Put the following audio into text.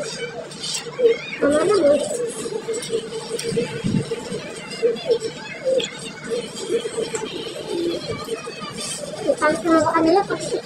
Mga lamok. Ipang sa mga kanila pag-sit